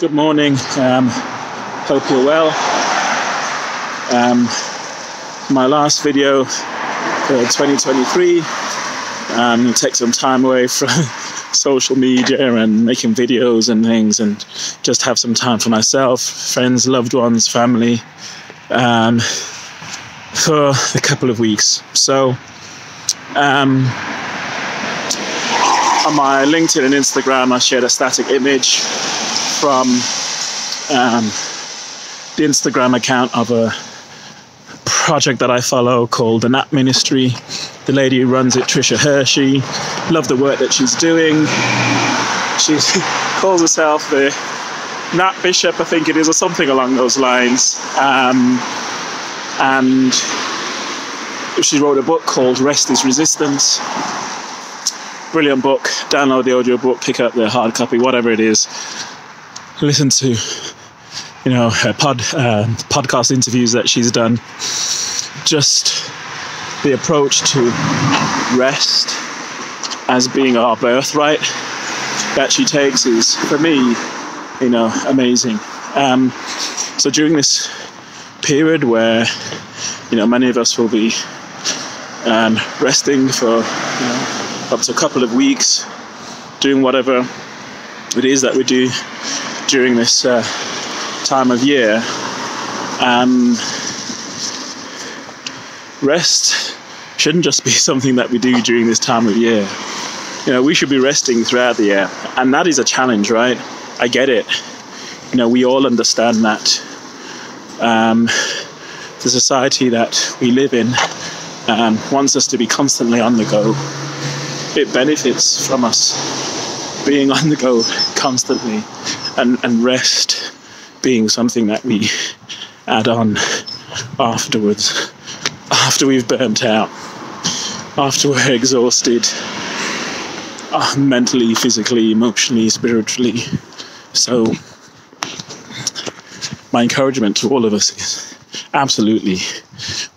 Good morning. Um, hope you're well. Um, my last video for 2023. Um, take some time away from social media and making videos and things, and just have some time for myself, friends, loved ones, family, um, for a couple of weeks. So, um, on my LinkedIn and Instagram, I shared a static image from um, the Instagram account of a project that I follow called the Nap Ministry. The lady who runs it, Tricia Hersey, love the work that she's doing. She calls herself the Nap Bishop, I think it is, or something along those lines. Um, and she wrote a book called Rest is Resistance brilliant book. Download the audio book, pick up the hard copy, whatever it is. Listen to, you know, her pod uh, podcast interviews that she's done. Just the approach to rest as being our birthright that she takes is, for me, you know, amazing. Um, so during this period where, you know, many of us will be um, resting for, you know, up to a couple of weeks doing whatever it is that we do during this uh, time of year. Um, rest shouldn't just be something that we do during this time of year. You know, we should be resting throughout the year, and that is a challenge, right? I get it. You know, we all understand that. Um, the society that we live in um, wants us to be constantly on the go it benefits from us being on the go constantly and, and rest being something that we add on afterwards, after we've burnt out, after we're exhausted, uh, mentally, physically, emotionally, spiritually. So, my encouragement to all of us is absolutely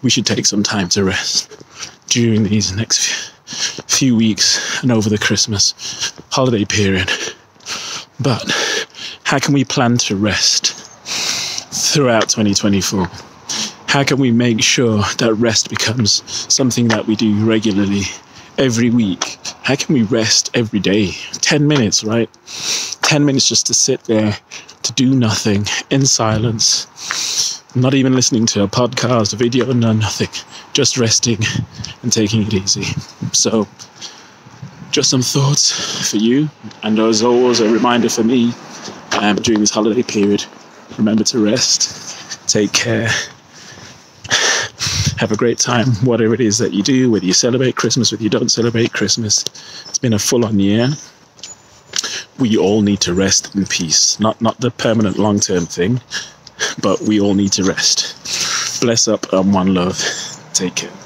we should take some time to rest during these next few few weeks and over the Christmas holiday period. But how can we plan to rest throughout 2024? How can we make sure that rest becomes something that we do regularly every week? How can we rest every day? 10 minutes, right? 10 minutes just to sit there, to do nothing in silence, not even listening to a podcast, a video, no, nothing. Just resting and taking it easy. So, just some thoughts for you, and as always, a reminder for me um, during this holiday period remember to rest, take care, have a great time, whatever it is that you do, whether you celebrate Christmas, whether you don't celebrate Christmas. It's been a full on year. We all need to rest in peace, not, not the permanent long term thing, but we all need to rest. Bless up and one love. Take care.